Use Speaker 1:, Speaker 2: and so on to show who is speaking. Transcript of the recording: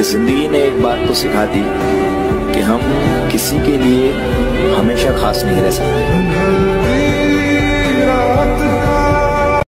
Speaker 1: कि ज़िंदगी ने एक बात तो सिखा दी कि हम किसी के लिए हमेशा खास नहीं रह सकते।